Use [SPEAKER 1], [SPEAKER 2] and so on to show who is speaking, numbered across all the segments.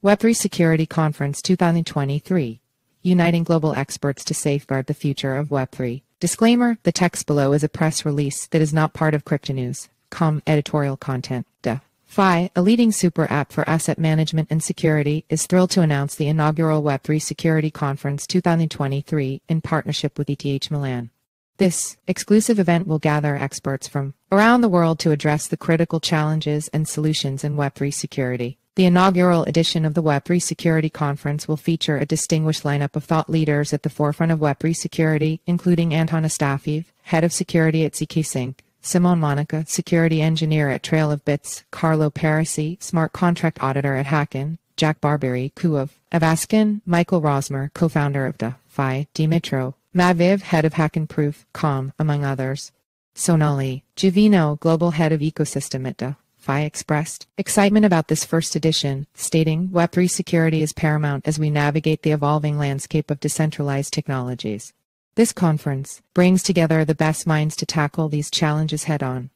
[SPEAKER 1] Web3 Security Conference 2023. Uniting global experts to safeguard the future of Web3. Disclaimer The text below is a press release that is not part of Cryptonews. Com editorial content. Duh. FI, a leading super app for asset management and security, is thrilled to announce the inaugural Web3 Security Conference 2023 in partnership with ETH Milan. This exclusive event will gather experts from around the world to address the critical challenges and solutions in Web3 security. The inaugural edition of the Web3 Security Conference will feature a distinguished lineup of thought leaders at the forefront of Web3 security, including Anton Astafiev, head of security at zkSync, Simone Monica, security engineer at Trail of Bits, Carlo Parisi, smart contract auditor at Hacken, Jack Barbieri, Kuov, Avascan, Michael Rosmer, co-founder of DeFi, Dmytro, Matviiv, head of Hackenproof, Com, among others. Sonali, Giovino, global head of ecosystem at DeFi expressed excitement about this first edition, stating Web3 security is paramount as we navigate the evolving landscape of decentralized technologies. This conference brings together the best minds to tackle these challenges head on.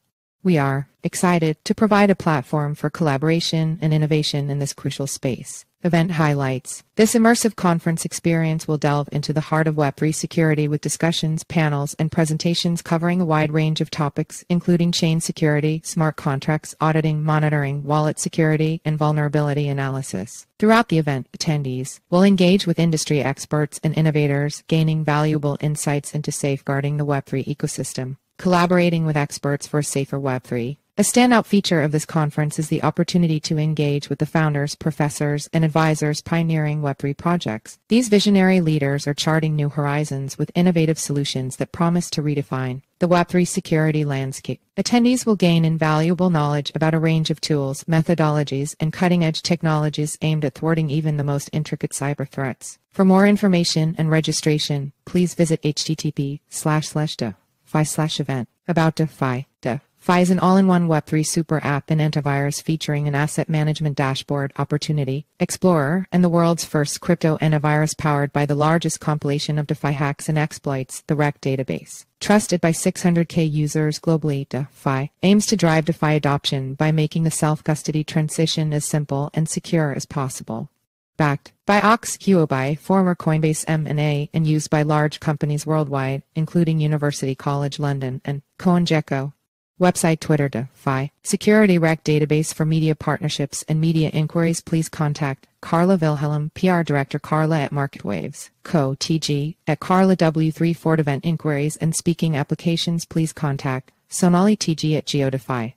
[SPEAKER 1] We are excited to provide a platform for collaboration and innovation in this crucial space. Event highlights. This immersive conference experience will delve into the heart of Web3 security with discussions, panels, and presentations covering a wide range of topics, including chain security, smart contracts, auditing, monitoring, wallet security, and vulnerability analysis. Throughout the event, attendees will engage with industry experts and innovators, gaining valuable insights into safeguarding the Web3 ecosystem collaborating with experts for a safer Web3. A standout feature of this conference is the opportunity to engage with the founders, professors, and advisors pioneering Web3 projects. These visionary leaders are charting new horizons with innovative solutions that promise to redefine the Web3 security landscape. Attendees will gain invaluable knowledge about a range of tools, methodologies, and cutting-edge technologies aimed at thwarting even the most intricate cyber threats. For more information and registration, please visit http slash fi slash event. About DeFi. DeFi is an all-in-one Web3 super app and antivirus featuring an asset management dashboard, Opportunity, Explorer, and the world's first crypto antivirus powered by the largest compilation of DeFi hacks and exploits, the REKT database. Trusted by 600k users globally, DeFi aims to drive DeFi adoption by making the self-custody transition as simple and secure as possible Backed by Ox by former Coinbase M&A and used by large companies worldwide, including University College London and CoinGecko. Website Twitter DeFi. Security REKT database for media partnerships and media inquiries. Please contact Carla Wilhelm, PR Director Carla at MarketWaves, Co. TG, at Carla W3 Ford event inquiries and speaking applications. Please contact Sonali TG at GeoDeFi.